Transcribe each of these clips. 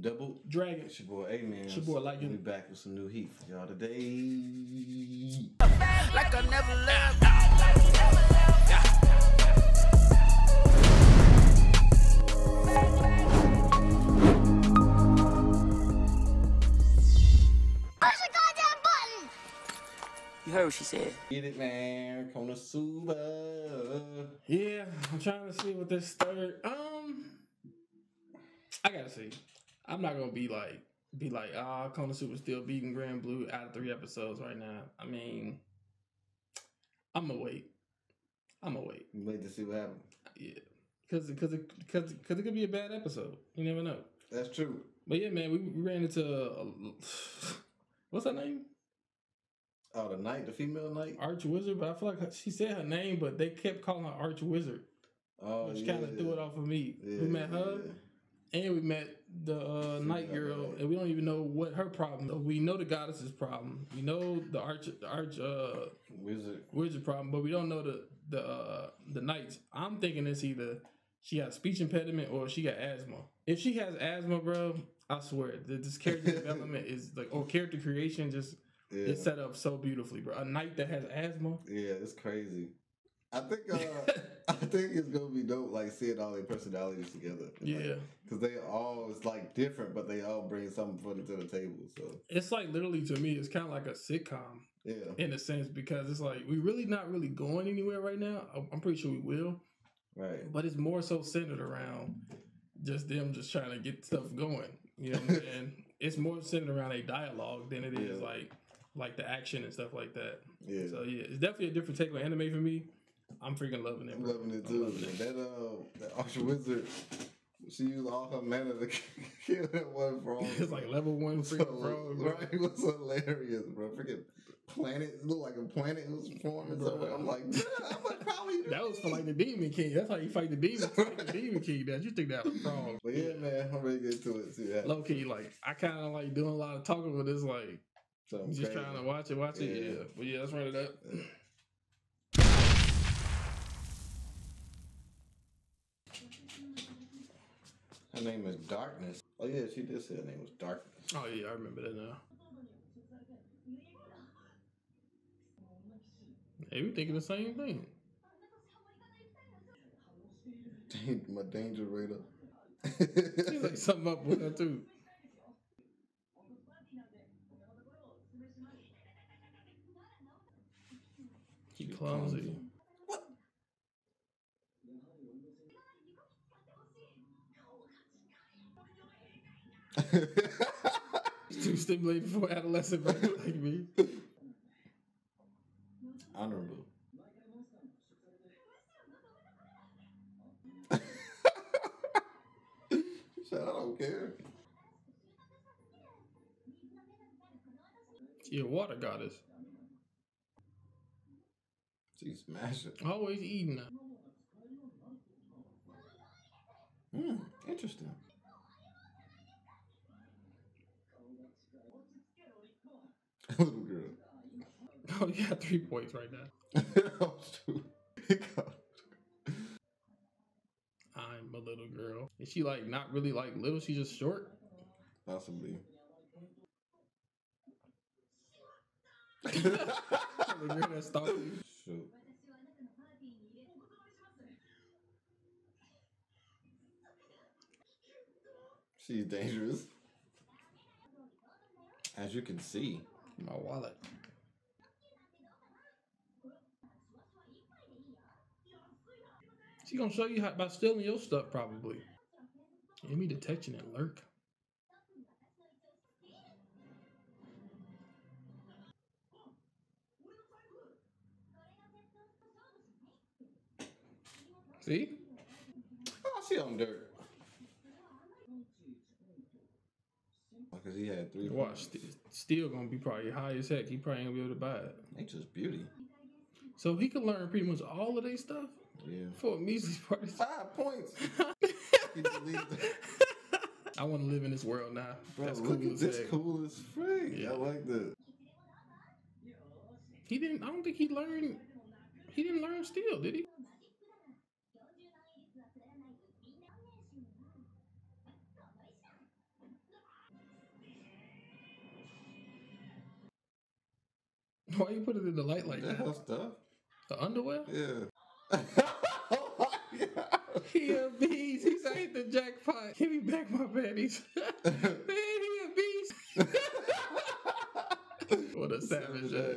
Double Dragon. It's your boy Amenz. It's your boy Like We'll be back with some new heat for y'all today. like I never left. Push the goddamn button! You heard what she said. Get it, man. Konosuba. Yeah, I'm trying to see what this third. Um, I gotta see. I'm not gonna be like be like ah Konosuba still beating Grand Blue out of three episodes right now. I mean, I'm gonna wait. I'm gonna wait. Wait to see what happens. Yeah, because because because because it could be a bad episode. You never know. That's true. But yeah, man, we, we ran into uh, what's her name? Oh, the knight, the female knight. Arch Wizard. But I feel like she said her name, but they kept calling her Arch Wizard, Oh, which yeah. kind of threw it off of me. Yeah, we met her. yeah. And we met the uh, night girl, and we don't even know what her problem. We know the goddess's problem. We know the arch, the arch uh, Wizard. wizard problem, but we don't know the the uh, the knights. I'm thinking it's either she got speech impediment or she got asthma. If she has asthma, bro, I swear that this character development is like or character creation just Yeah. is set up so beautifully, bro. A knight that has asthma. Yeah, it's crazy. I think uh, I think it's gonna be dope, like seeing all their personalities together. Yeah. because they all it's like different, but they all bring something funny to the table. So It's like literally to me, it's kind of like a sitcom. yeah, in a sense because it's like we're really not really going anywhere right now. I'm- pretty sure we will, right. but it's more so centered around just them just trying to get stuff going. You know what I'm? It's more centered around a dialogue than it is Yeah. like like the action and stuff like that. Yeah, So yeah, it's definitely a different take on anime for me. I'm freaking loving it. I'm bro. loving it too. loving it. That uh, that Archer Wizard, she used all her mana to kill that one frog. It's like level one So, freaking frog. bro. right? It was hilarious, bro. Freaking planet it looked like a planet was forming Bro. somewhere. I'm like, yeah, I would probably. That was for like the Demon King. That's how you fight the Demon fight the Demon King. That you think that was frog. But yeah, man, I'm ready to get to it. See that. Low key, like I kind of like doing a lot of talking with this, like So just crazy. trying to watch it, watch it. Yeah. Yeah, but yeah, let's run it up. Her name is Darkness. Oh yeah, she did say her name was Darkness. Oh yeah, I remember that now. Hey, we thinking the same thing. My danger radar. Seems like something up with her too. He clumsy. Too stimulated for adolescent like me. Honorable. She said, I don't care. She a water goddess. She smashed it. Always eating. Hmm, interesting. Little girl. Oh, you got three points right now. oh. I'm a little girl. Is she like not really like little? She's just short. Possibly. The girl that stalked you. Shoot. She's dangerous. As you can see. My wallet. She gonna show you how about stealing your stuff probably. Enemy detection and lurk. See? Oh, she on dirt. Because he had three. Watch, st- still gonna be probably high as heck. He probably ain't gonna be able to buy it. Nature's beauty. So he could learn pretty much all of their stuff yeah. For a music party. Five points. I want to live in this world now. Bro, That's look cool at this cool as freak. Yeah. I like that. He didn't. I don't think he learned. He didn't learn still, did he? Why you put it in the light like that? that? stuff. The underwear. Yeah. He a beast. He's hit the jackpot. Give me back my panties. Man, he a beast. what a savage. Jack.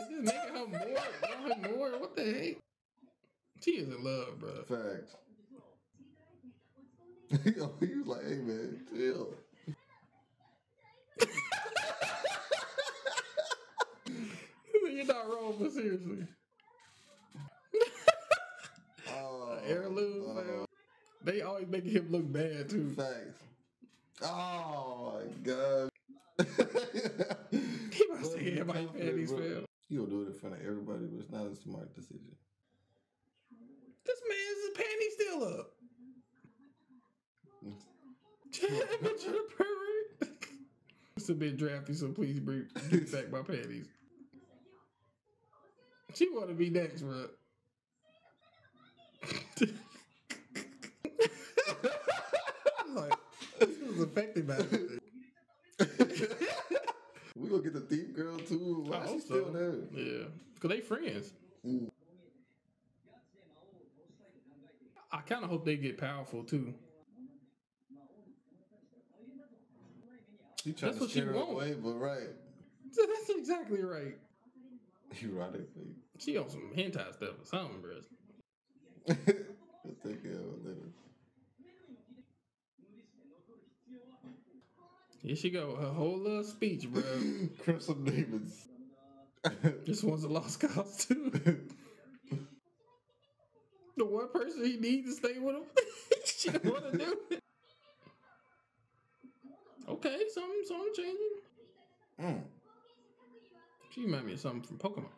Is this making her more? Want her more? What the heck? She is in love, bro. Facts. Yo, he was like, hey man, chill. You're not wrong, but seriously. Uh, oh, Heirloom, uh, fam. They always making him look bad too. Facts. Oh my god. He must have my panties, fam. You'll do it in front of everybody, but it's not a smart decision. This man's panties still up. Amateur pervert. It's a bit drafty, so please bring back my panties. She want to be next, bro. Like, this was affected by this. we gonna get the thief girl too. Why I she hope still so. there? Yeah, because they friends. Mm. I kind of hope they get powerful too. She trying That's to what scare her want. away, but right. So that's exactly right. Erotically. She on some hentai stuff or something, bro. Here she go, her whole little speech, bro. Crimson Demons. this one's a lost cause too. the one person he needs to stay with him, she don't want to do it. Okay, something, something changing. Mm. She remind me of something from Pokemon.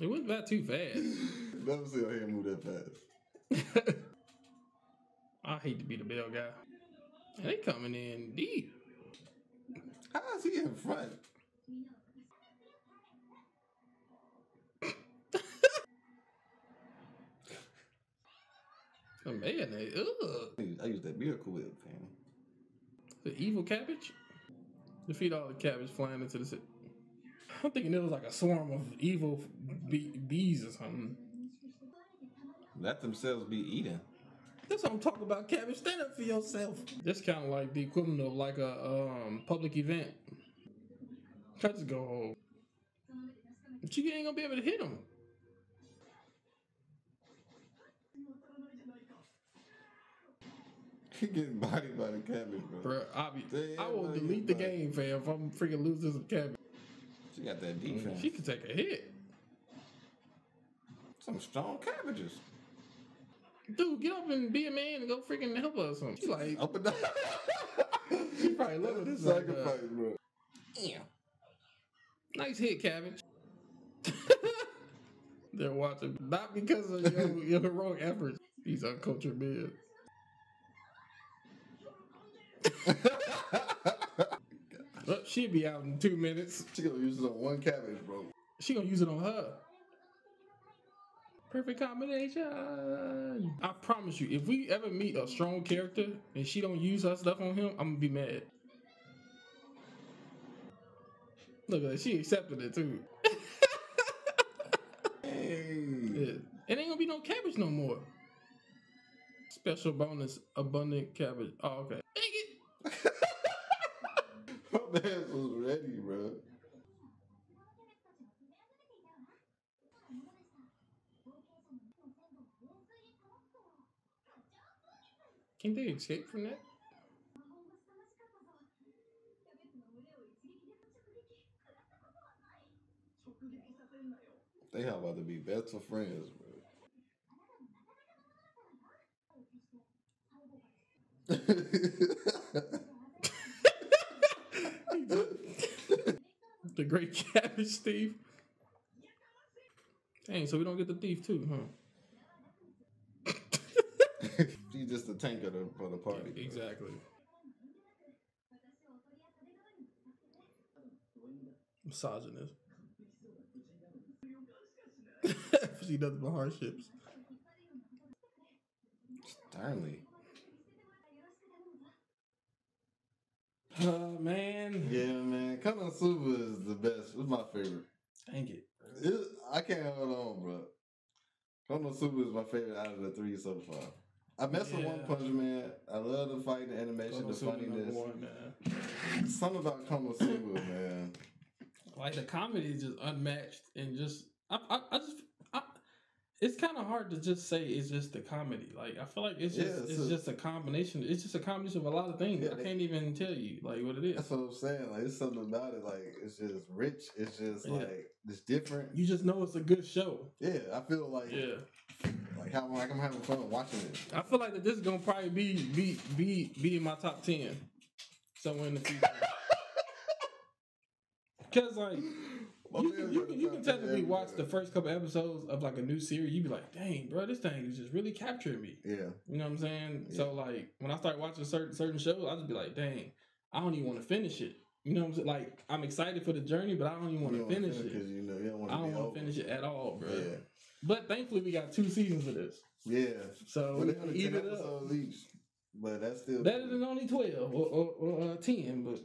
It went that too fast. Never see her hair move that fast. I hate to be the bell guy. They coming in deep. How is he in front? A mayonnaise. Ugh. I use- that miracle whip, fam. The evil cabbage? Defeat all the cabbage flying into the city. I'm thinking it was like a swarm of evil bee- bees or something. Let themselves be eaten. That's what I'm talking about, cabbage. Stand up for yourself. That's kind of like the equivalent of like a um, public event. Try to go home. But you ain't gonna be able to hit him. He getting bodied by the cabbage, bro. Bro, I, be, Damn, I will delete the back. game, fam, if I'm freaking losing some cabbage. She got that defense. She can take a hit. Some strong cabbages. Dude, get up and be a man and go freaking help us. something. She's like, Up and down. She probably That's this a like, uh, sacrifice, bro. Yeah. Nice hit, cabbage. They're watching, not because of your, your heroic efforts. These uncultured men. Oh, she'll be out in two minutes. She gonna use it on one cabbage, bro. She gonna use it on her. Perfect combination. I promise you, if we ever meet a strong character and she don't use her stuff on him, I'm gonna be mad. Look at that, she accepted it too. Hey. Yeah. It ain't gonna be no cabbage no more. Special bonus, abundant cabbage. Oh, okay. Dang it. My man was ready, bro. Can they escape from that? They have about to be best of friends, bro. The great cabbage thief. Dang, so we don't get the thief too, huh? She's just a tanker to- for the party. bro. Exactly. Misogynist. she does but hardships. Sternly. Oh uh, man. Yeah, man. Konosuba is the best. It's my favorite. Dang it. It, I can't hold on, bro. Konosuba is my favorite out of the three so far. I mess with One Punch Man. I love the fight, the animation, the Konosuba number funniness. one, man. Something about Konosuba, man. Like the comedy is just unmatched and just I I, I just I, it's kind of hard to just say it's just the comedy. Like I feel like it's just Yeah, it's it's, a- just a combination. It's just a combination of a lot of things. Yeah, I they- can't even tell you like what it is. That's what I'm saying. Like, it's something about it. Like, it's just rich. It's just Yeah. like it's different. You just know it's a good show. Yeah, I feel like Yeah, like how like I'm having fun watching it. I feel like that this is gonna probably be be be be in my top ten somewhere in the future. Cause like you, man's you, can- you can technically watch the first couple episodes of like a new series. You be like, dang, bro, this thing is just really capturing me. Yeah, You know what I'm saying? Yeah. So like when I start watching certain certain shows, I just be like, dang, I don't even want to finish it. You know what I'm saying? Like I'm excited for the journey, but I don't even want to finish because it. you know you don't I don't want to finish it at all, bro. Yeah, But thankfully, we got two seasons of this, yeah. so But we they can only eat it up. each. But that's still Better than only twelve or, or, or uh, ten, but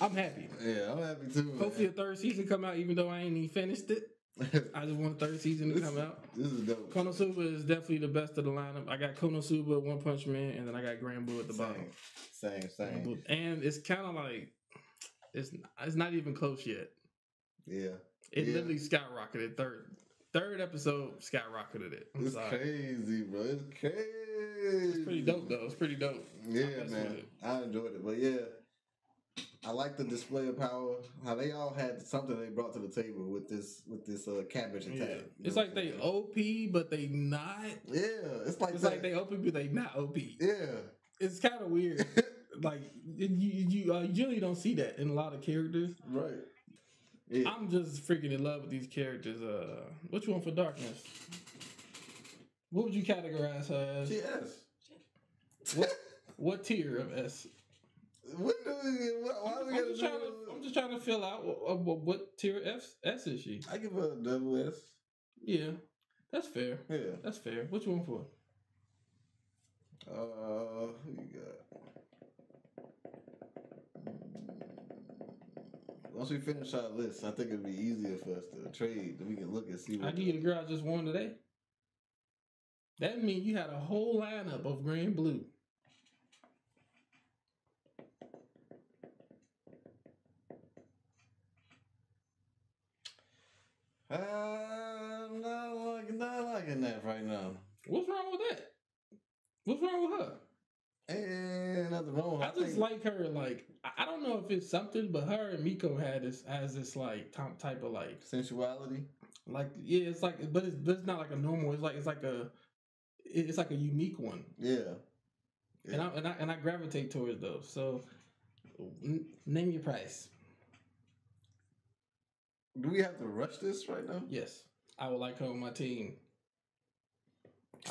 I'm happy. Yeah, I'm happy too. man. Hopefully, a third season come out, even though I ain't even finished it. I just want a third season to come out. This is dope. Konosuba is definitely the best of the lineup. I got Konosuba, One Punch Man, and then I got Grand Blue at the bottom. Same, same, same. And it's kind of like it's it's not even close yet. Yeah, It Yeah. literally skyrocketed. Third third episode skyrocketed it. I'm it's sorry. crazy, bro. It's crazy. It's pretty dope though. It's pretty dope. Yeah, messed man. I enjoyed it, but yeah, I like the display of power. How they all had something they brought to the table with this with this uh, cabbage attack. Yeah. It's like they? OP, but they not. Yeah, it's like It's that. like they OP, but they not OP. Yeah, It's kind of weird. like you you uh, usually don't see that in a lot of characters. right. Yeah, I'm just freaking in love with these characters. Uh, which one for darkness? What would you categorize her as? she asked. What what tier of S? What do we? Why, why I'm, we gotta just trying to. I'm just trying to fill out what, what, what tier F S is she? I give her a double S. Yeah, that's fair. Yeah. That's fair. Which one for? Uh, who you got? Once we finish our list, I think it'd be easier for us to trade. We can look and see I what. give you the girl I just won today. That means you had a whole lineup of Grand Blue. Uh, I'm not liking, not liking that right now. What's wrong with that? What's wrong with her? And nothing wrong. I just like her. Like I- I don't know if it's something, but her and Miko had this has this like type of like sensuality. like yeah, it's like but it's but it's not like a normal. It's like it's like a it's like a unique one, Yeah. and I and I and I gravitate towards those. So n- name your price. Do we have to rush this right now? Yes, I would like her on my team.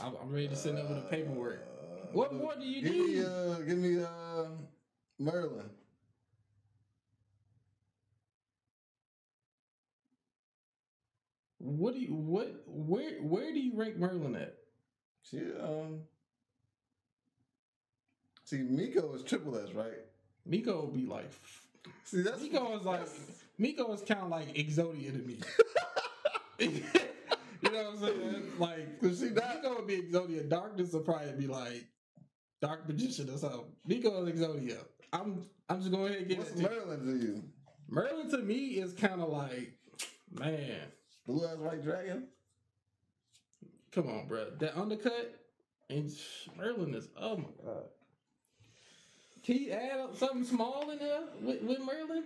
I'm I'm ready to send over the paperwork. Uh, What more do you give need? Me, uh, give me uh, Merlin. What do you what where where do you rank Merlin at? She um. See, Miko is triple S, right? Miko would be like See, that's Miko is like Miko is kind of like Exodia to me. you know what I'm saying? Like, see, not- Miko would be Exodia. Darkness would probably be like Dark Magician or something. Nico Exodia. I'm I'm just going ahead and give What's. Merlin to you? Merlin to me is kind of like, man, Blue Eyes White Dragon. come on, bro. That undercut and Merlin is oh my god. Can you add something small in there with, with Merlin?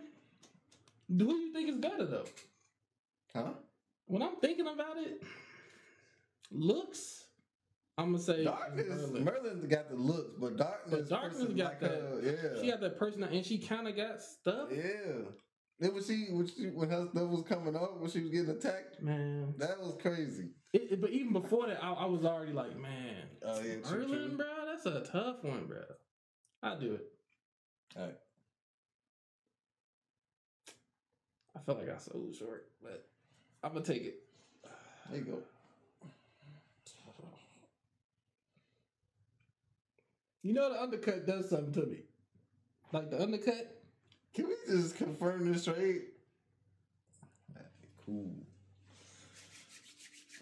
Who do you think is better though? Huh? when I'm thinking about it, looks, I'm gonna say uh, Darkness. Merlin. Merlin's got the looks, but darkness. But Darkness got like that- her, yeah. She had that person, and she kind of got stuff. Yeah. It was she, when she, when her stuff was coming up, when she was getting attacked, Man, that was crazy. It- it- but even before that, I, I was already like, man, Oh yeah, Merlin, true. bro, that's a tough one, bro. I'll do it. Alright. I feel like I sold short, but I'm gonna take it. There you go. You know, the undercut does something to me. like the undercut. Can we just confirm this trade? That'd be cool.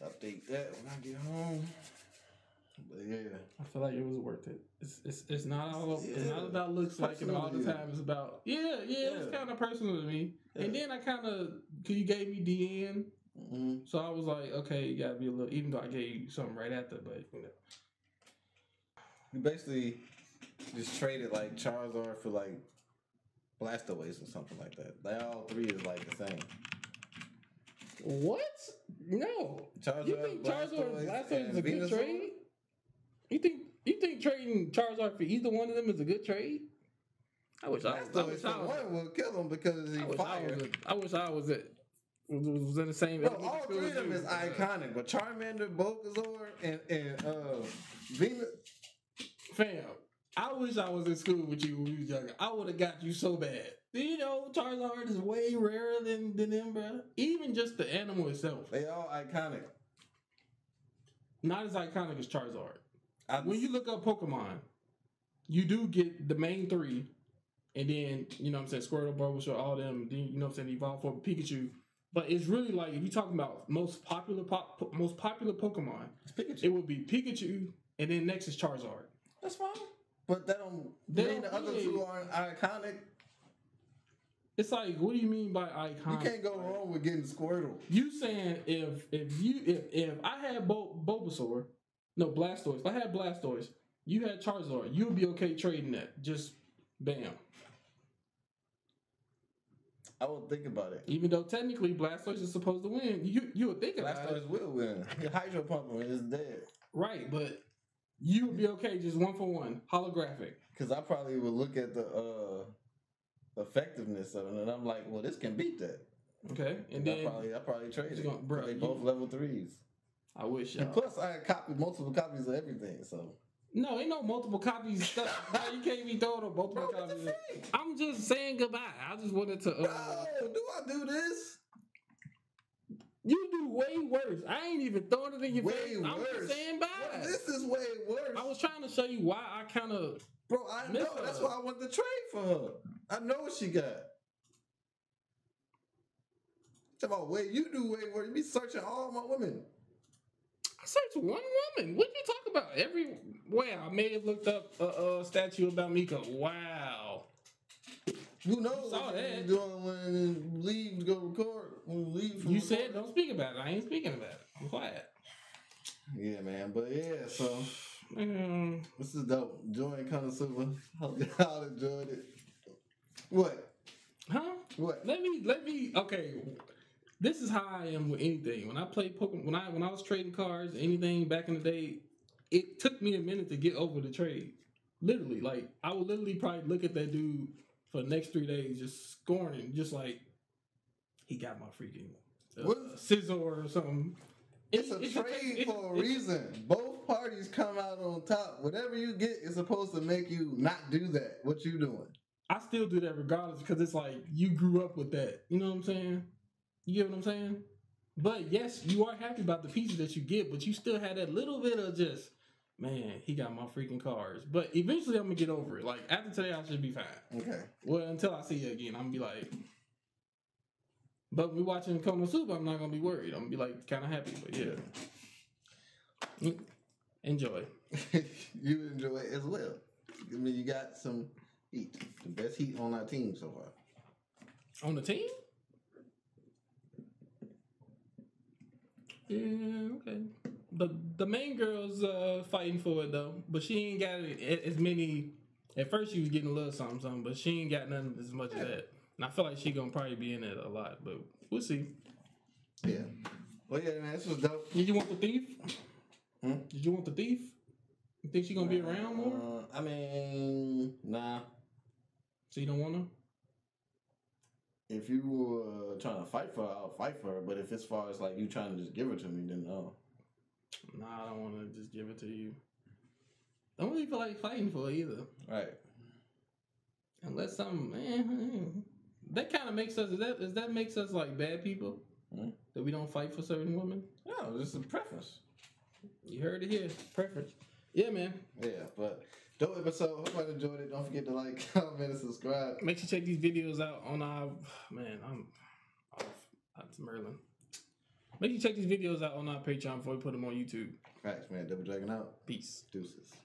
Update that when I get home. But yeah. I feel like it was worth it. It's it's, it's not all it's Yeah. not about looks like it all the Personal to you. time. It's about yeah yeah. It was Yeah. kind of personal to me. And then I kind of cause you gave me DN, hmm so I was like, okay, you gotta be a little. Even though I gave you something right after, but you know. We basically just traded like Charizard for like Blastoise or something like that. They all three is like the same. What? No. Charizard, You think Charizard and Blastoise is a good Venusaur? trade? You think you think trading Charizard for either one of them is a good trade? I wish I, I wish I was. one will kill him because he's I wish I fire. was. I wish I was at. Was, was in the same. Bro, all three as of them is iconic, but Charmander, Bulbasaur, and and uh, Venus. Fam, I wish I was in school with you when you was younger. I would have got you so bad. You know, Charizard is way rarer than than them, bro. Even just the animal itself, They all iconic. not as iconic as Charizard. I, When you look up Pokemon, you do get the main three, and then you know what I'm saying Squirtle, Bulbasaur, all them. Then you know what I'm saying evolve for Pikachu. But it's really like if you're talking about most popular pop, po- most popular Pokemon, it's Pikachu. it would be Pikachu, and then next is Charizard. That's fine. But that don't They mean the don't- other yeah. two aren't iconic. It's like, what do you mean by iconic? You can't go wrong with getting Squirtle. You saying if if you if if I had Bo- Bulbasaur, no Blastoise. If I had Blastoise, you had Charizard, you would be okay trading that. Just bam. I would think about it. Even though technically Blastoise is supposed to win, you you would think about it, Blastoise will win. The Hydro Pump is dead. right? But you would be okay just one for one, holographic. Because I probably would look at the uh, effectiveness of it, and I'm like, well, this can beat that. Okay, and And I then probably, I probably trade gonna- bruh, they you- both level threes. I wish. And plus, I had copied multiple copies of everything. So, No, ain't no multiple copies. Stuff. Nah, you can't be throwing multiple bro, what the copies. I'm just saying goodbye. I just wanted to. Uh, No, do I do this? You do way worse. I ain't even throwing it in your Way face. I'm worse. just saying bye. Bro, this is way worse. I was trying to show you why I kind of. Bro, I know. That's why I want to trade for her. I know what she got. Talk about way you do way worse. You be searching all my women. I searched one woman. What you talk about? Everywhere. I may have looked up a, a statue about Mika. Wow. Who knows saw what that. you doing when you leave to go record? When you leave from You said don't speak about it. I ain't speaking about it. I'm quiet. Yeah, man. But yeah, so Mm, this is dope. Join Konosuba. Hope y'all enjoyed it. What? huh? What? Let me. Let me. Okay. This is how I am with anything. When I play Pokemon, when I when I was trading cards, anything back in the day, it took me a minute to get over the trade. Literally, like I would literally probably look at that dude for the next three days, just scorning, just like he got my freaking uh, What? Scyther or something. It's a It- it- trade it- for a reason. Both parties come out on top. Whatever you get is supposed to make you not do that. What you doing? I still do that regardless because it's like you grew up with that. You know what I'm saying? You get what I'm saying? But yes, you are happy about the pieces that you get, but you still had that little bit of just, man, he got my freaking cards. But eventually, I'm gonna get over it. Like after today, I should be fine. Okay. Well, until I see you again, I'm gonna be like. But we watching Konosuba, I'm not gonna be worried. I'm gonna be like kind of happy. But yeah, enjoy. you enjoy it as well. I mean, you got some heat. The best heat on our team so far. On the team? Yeah, okay. The the main girl's uh fighting for it though, but she ain't got as many. At first, she was getting a little something, something, but she ain't got nothing as much as that. And I feel like she gonna probably be in it a lot, but we'll see. Yeah. Well, yeah, man, this was dope. Did you want the thief? Hmm? Did you want the thief? You think she gonna be around more? Uh, I mean, nah. So you don't want her? If you were trying to fight for her, I'll fight for her. But if as far as like you trying to just give her to me, then no. Nah, I don't want to just give it to you. Don't really feel like fighting for her either. Right. Unless something, man, that kind of makes us. Is that is that makes us like bad people Hmm? that we don't fight for certain women? No, this is a preference. You heard it here, preference. Yeah, man. Yeah, but Dope episode. Hope you enjoyed it. Don't forget to like, comment, and subscribe. Make sure you check these videos out on our man. I'm off. That's Merlin. Make sure you check these videos out on our Patreon before we put them on YouTube. Facts, man. Double Dragon out. Peace. Deuces.